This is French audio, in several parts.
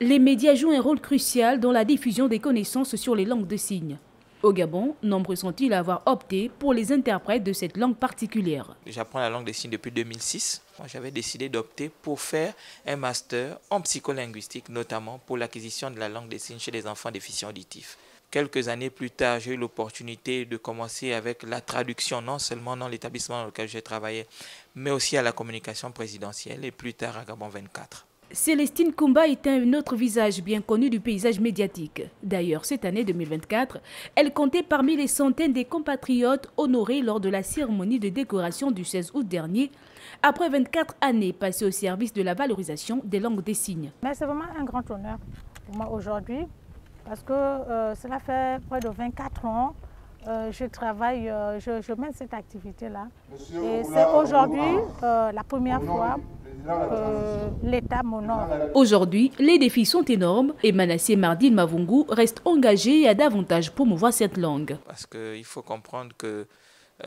Les médias jouent un rôle crucial dans la diffusion des connaissances sur les langues de signes. Au Gabon, nombreux sont-ils à avoir opté pour les interprètes de cette langue particulière. J'apprends la langue des signes depuis 2006. J'avais décidé d'opter pour faire un master en psycholinguistique, notamment pour l'acquisition de la langue des signes chez les enfants déficients auditifs. Quelques années plus tard, j'ai eu l'opportunité de commencer avec la traduction, non seulement dans l'établissement dans lequel j'ai travaillé, mais aussi à la communication présidentielle et plus tard à Gabon 24. Célestine Kumba est un autre visage bien connu du paysage médiatique. D'ailleurs, cette année 2024, elle comptait parmi les centaines des compatriotes honorés lors de la cérémonie de décoration du 16 août dernier, après 24 années passées au service de la valorisation des langues des signes. c'est vraiment un grand honneur pour moi aujourd'hui, parce que euh, cela fait près de 24 ans euh, je travaille, euh, je, mène cette activité-là. Et c'est aujourd'hui la première fois l'État m'honore. Aujourd'hui, les défis sont énormes et Manassé Mardine Mavungu reste engagé à davantage promouvoir cette langue. Parce qu'il faut comprendre que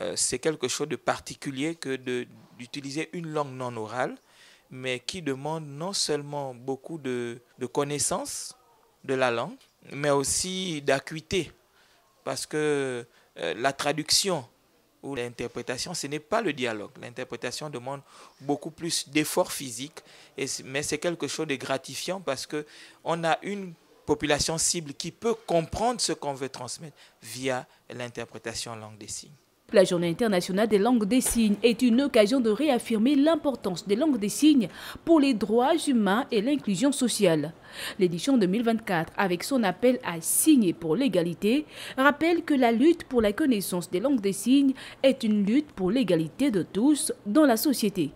euh, c'est quelque chose de particulier que d'utiliser une langue non orale, mais qui demande non seulement beaucoup de, de connaissances de la langue, mais aussi d'acuité. Parce que euh, la traduction ou l'interprétation, ce n'est pas le dialogue. L'interprétation demande beaucoup plus d'efforts physiques, mais c'est quelque chose de gratifiant parce qu'on a une population cible qui peut comprendre ce qu'on veut transmettre via l'interprétation en langue des signes. La Journée internationale des langues des signes est une occasion de réaffirmer l'importance des langues des signes pour les droits humains et l'inclusion sociale. L'édition 2024, avec son appel à signer pour l'égalité, rappelle que la lutte pour la connaissance des langues des signes est une lutte pour l'égalité de tous dans la société.